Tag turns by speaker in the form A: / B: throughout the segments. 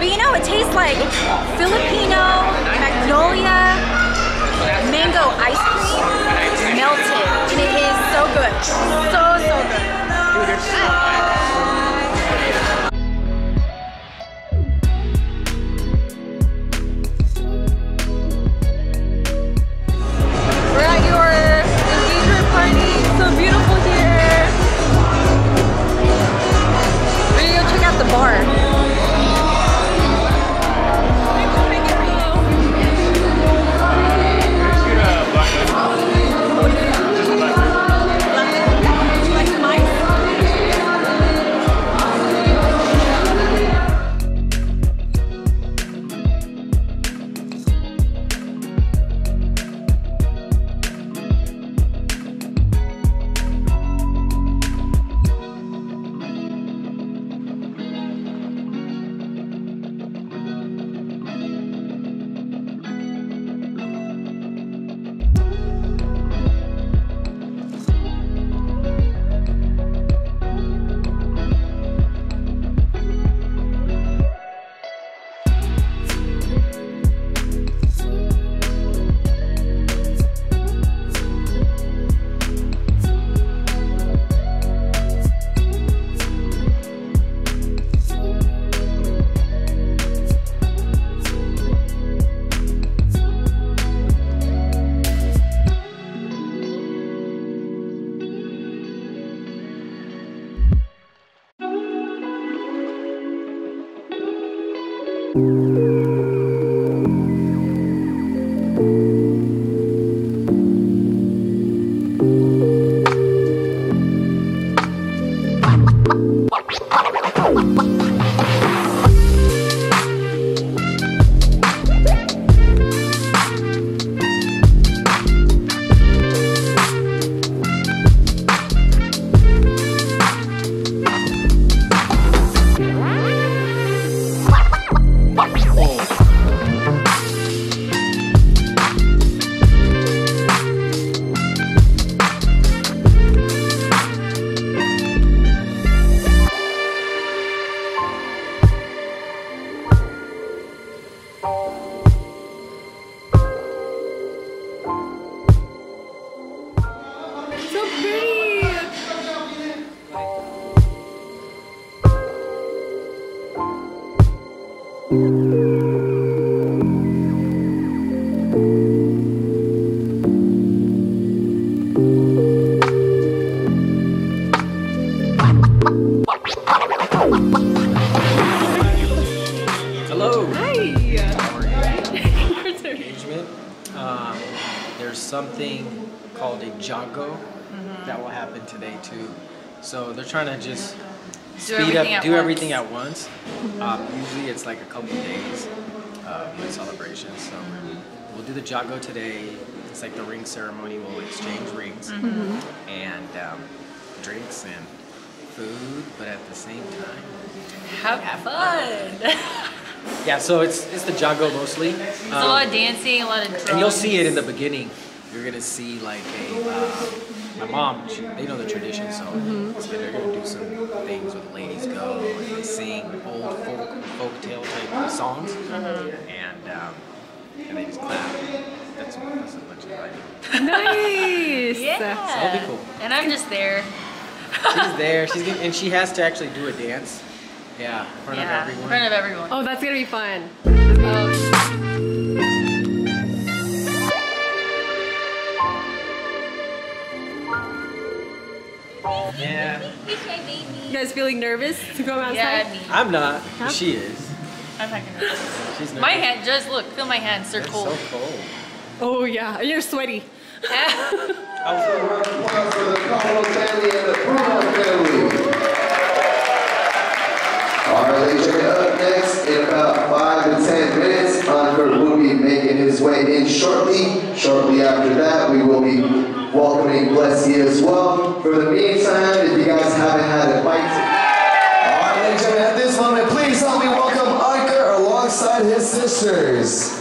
A: But you know, it tastes like Filipino, magnolia, mango ice cream melted. And it is
B: so good.
C: So,
B: so
C: good. Something called a jaggo
B: Mm-hmm.
C: that will happen today too. So they're trying to just
D: Do
C: speed up, do
D: once.
C: everything at once. Um, usually it's like a couple days of celebration. So we'll do the jaggo today. It's like the ring ceremony. We'll exchange rings
D: Mm-hmm.
C: and um, drinks and food, but at the same time.
D: Have fun.
C: Yeah, so it's it's the jaggo mostly.
D: There's a lot of dancing, a lot of.
C: And you'll see it in the beginning. You're gonna see like a uh, my mom. She, they know the tradition, so, so they're gonna do some things with ladies go and they sing old folk folk tale type songs, and um, and they just clap. That's, that's as much as I do.
B: Nice.
D: Yeah.
C: that'll be cool.
D: And I'm just there.
C: She's there. She's gonna, and she has to actually do a dance. Yeah, in front
D: yeah,
C: of everyone.
D: in front of everyone.
B: Oh, that's gonna be fun. Oh,
C: yeah,
B: you guys feeling nervous to go outside?
D: Yeah, me.
C: I'm not.
B: Huh?
C: but She is.
D: I'm not gonna.
C: She's
D: My hand, just look, feel my hands, they're
C: It's
D: cold.
C: so cold.
B: Oh yeah, you're sweaty.
C: I was-
E: Round of applause for the Carlo family and the Bruno family. All right, ladies up next, in about five to 10 minutes, Monica will be making his way in shortly. Shortly after that, we will be welcoming Blessie as well. For the meantime, if you guys haven't had a bite, all right, ladies and gentlemen, at this moment, please help me welcome Ankur alongside his sisters.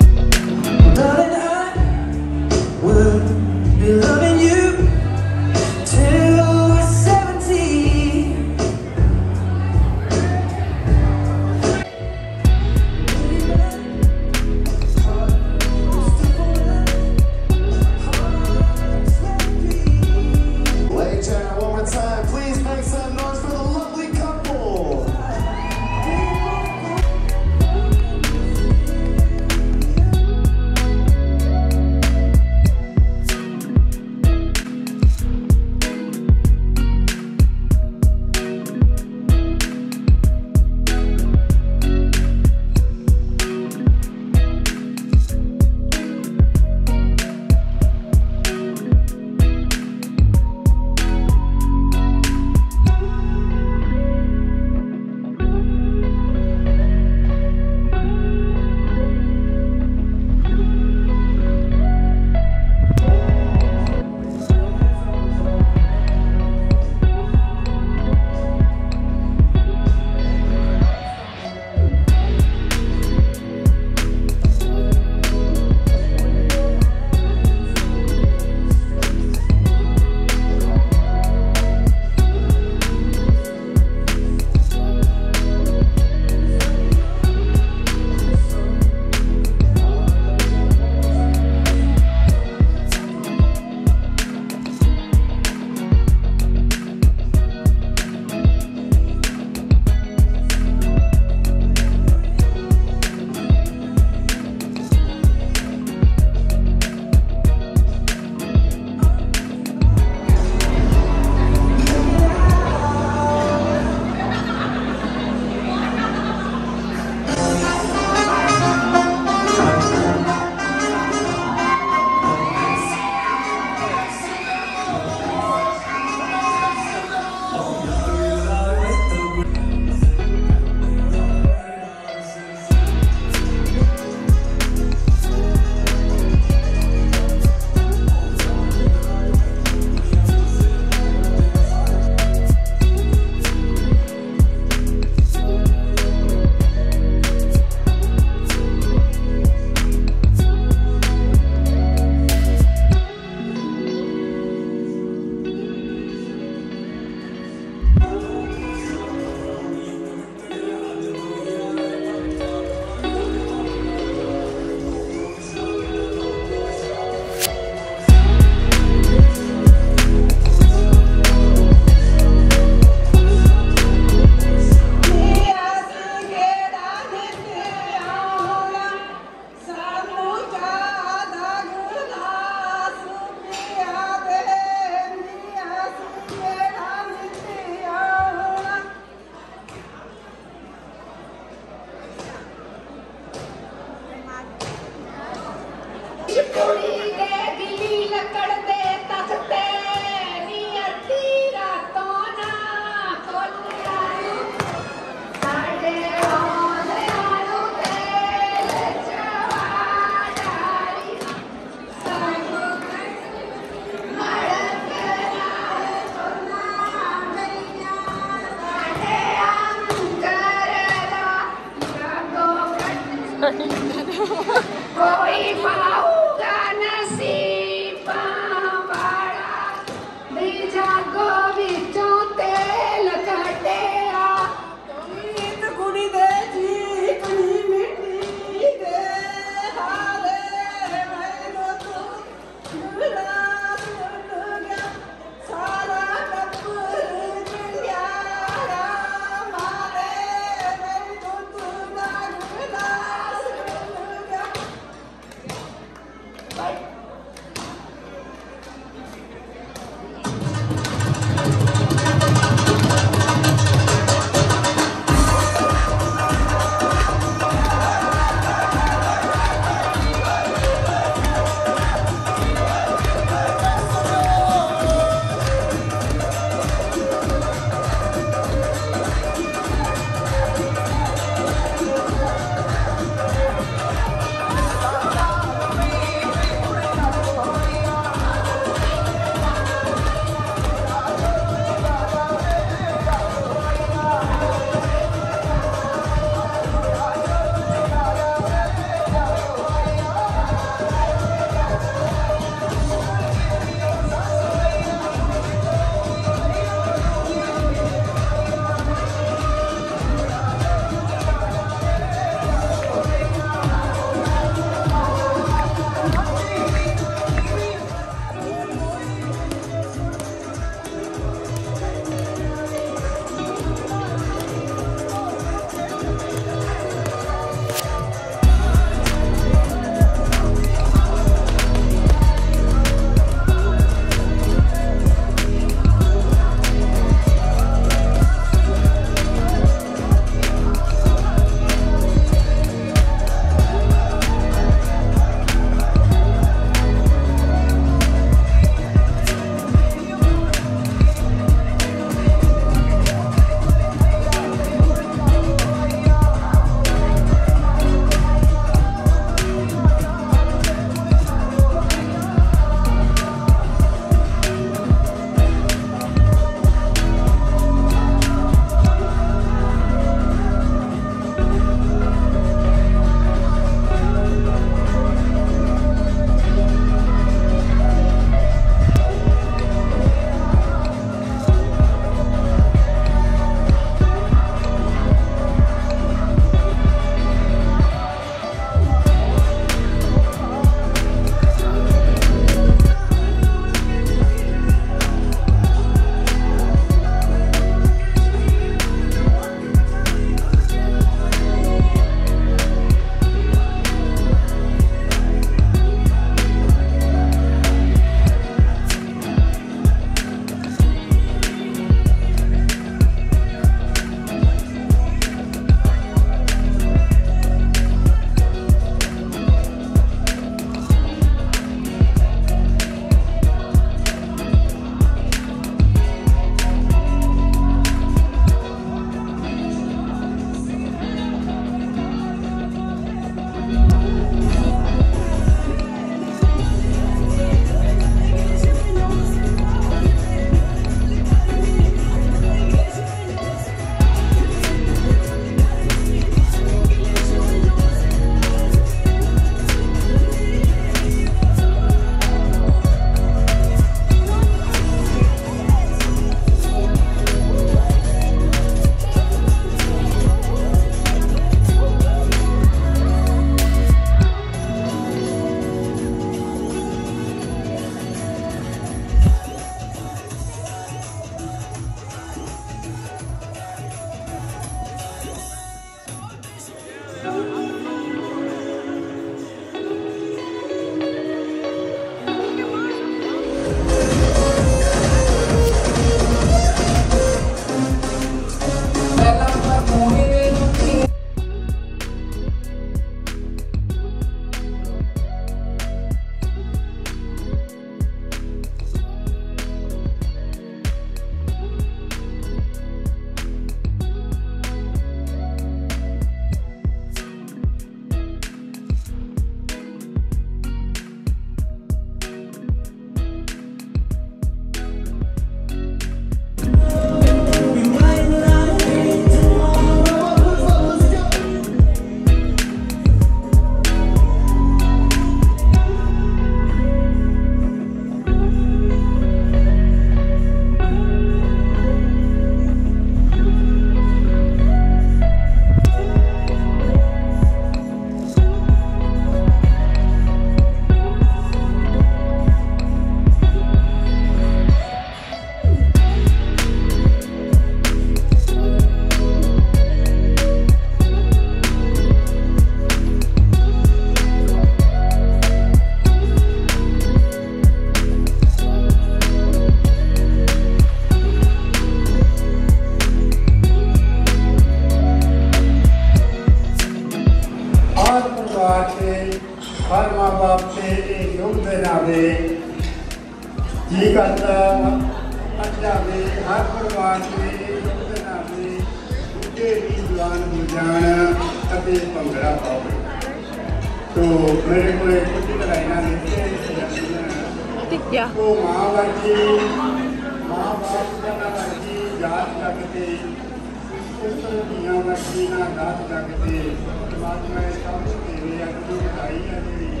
F: ਦੀਆਂ ਵਰਗੀ ਨਾ ਦਾਤ ਲੱਗਦੇ ਪਰਮਾਤਮਾ ਇਹ ਸਭ ਤੇਰੇ ਅੱਗੇ ਵਧਾਈ ਹੈ ਜਿਹੜੀ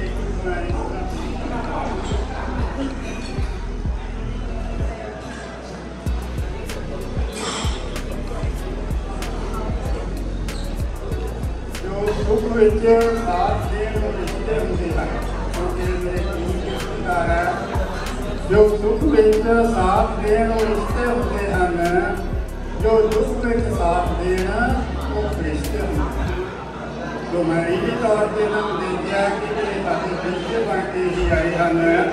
F: ਇੱਕ ਬਣਾਈ ਜੋ ਸੁਖ ਵਿੱਚ ਸਾਥ ਦੇਣ ਨੂੰ ਰਿਸ਼ਤੇ ਹੁੰਦੇ ਹਨ ਕਿਉਂਕਿ ਮੇਰੇ ਜੀਵਨ ਦੇ ਸੁਧਾਰ ਹੈ ਜੋ ਸੁਖ ਵਿੱਚ ਸਾਥ ਦੇਣ ਨੂੰ ਰਿਸ਼ਤੇ ਹੁੰਦੇ ਹਨ ਜੋ ਦੁੱਖ ਵਿੱਚ ਸਾਥ ਦੇਣ, ਉਹ ਰਿਸ਼ਤੇ ਹੁੰਦੇ ਹਨ ਜੋ ਮੈਂ ਤੌਰ ਤੇ ਇਹਨਾਂ ਨੂੰ ਦੇਖਿਆ ਕਿ ਜਿਹੜੇ ਸਾਡੇ ਰਿਸ਼ਤੇ ਬਣ ਕੇ ਹੀ ਆਏ ਹਨ,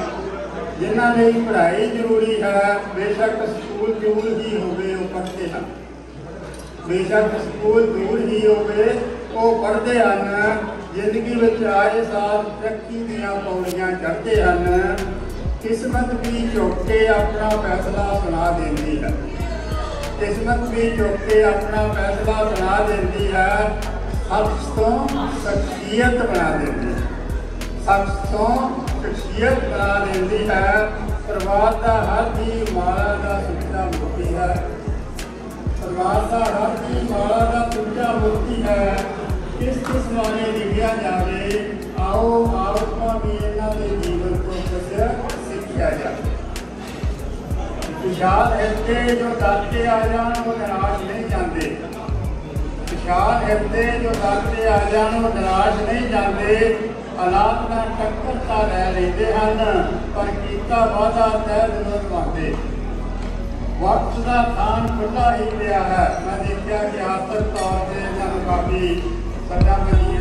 F: ਜਿਨ੍ਹਾਂ ਲਈ ਪੜ੍ਹਾਈ ਜ਼ਰੂਰੀ ਹੈ, ਬੇਸ਼ੱਕ ਸਕੂਲ ਜ਼ਰੂਰ ਹੀ ਹੋਵੇ, ਉਹ ਪੜ੍ਹਦੇ ਹਨ। ਬੇਸ਼ੱਕ ਸਕੂਲ ਦੂਰ ਹੀ ਹੋਵੇ, ਉਹ ਪੜ੍ਹਦੇ ਹਨ। ਜ਼ਿੰਦਗੀ ਵਿੱਚ ਆਏ ਸਾਲ ਤਰੱਕੀ ਦੀਆਂ ਪੌੜੀਆਂ ਚੜ੍ਹਦੇ ਹਨ। ਕਿਸਮਤ ਵੀ ਝੁੱਕ ਕੇ ਆਪਣਾ ਫੈਸਲਾ ਸੁਣਾ ਦਿੰਦੀ ਹੈ। ਕਿਸਮਤ ਵੀ ਝੁੱਕ ਕੇ ਆਪਣਾ ਫੈਸਲਾ ਸੁਣਾ ਦਿੰਦੀ ਹੈ। ਸੱਚ ਤੋਂ ਸ਼ਖਸੀਅਤ ਬਣਾ ਦਿੰਦੀ ਹੈ। ਸੱਚ ਤੋਂ ਸ਼ਖਸੀਅਤ ਬਣਾ ਦਿੰਦੀ ਹੈ। ਪਰਿਵਾਰ ਦਾ ਹਰ ਜੀ ਮਾਲਾ ਦਾ ਸੁੱਚਾ ਮੁਕਤੀ ਹੈ। ਪਰਿਵਾਰ ਦਾ ਹਰ ਜੀ ਮਾਲਾ ਦਾ ਸੁੱਚਾ ਮੁਕਤੀ ਹੈ। ਕਿਸ ਕਿਸ ਬਾਰੇ ਲਿਖਿਆ ਜਾਵੇ, ਆਓ ਆਤਮਾ ਵੀ ਇਹਨਾਂ ਦੇ ਜੀਵਨ ਤੋਂ ਕੁਝ ਸਿੱਖਿਆ ਜਾਵੇ। ਵਿਸ਼ਾਲ ਹਿਰਦੇ ਜੋ ਦਾਤੇ ਆ ਜਾਣ ਉਹ ਨਿਰਾਸ਼ ਨਹੀਂ ਜਾਂਦੇ ਵਿਸ਼ਾਲ ਹਿਰਦੇ ਜੋ ਦਾਤੇ ਆ ਜਾਣ ਉਹ ਨਿਰਾਸ਼ ਨਹੀਂ ਜਾਂਦੇ ਹਾਲਾਤ ਨਾਲ ਟੱਕਰ ਤਾਂ ਲੈ ਲੈਂਦੇ ਹਨ ਪਰ ਕੀਤਾ ਵਾਦਾ ਤੈਅ ਦਿਲੋਂ ਨਿਭਾਉਂਦੇ ਵਕਤ ਦਾ ਖਾਨ ਖੁੱਲਾ ਹੀ ਪਿਆ ਹੈ ਮੈਂ ਦੇਖਿਆ ਕਿ ਆਸਰ ਤੌਰ ਤੇ ਇਹਨਾਂ ਨੂੰ ਕਾਫੀ ਸੱਟਾਂ ਵੱਜੀਆਂ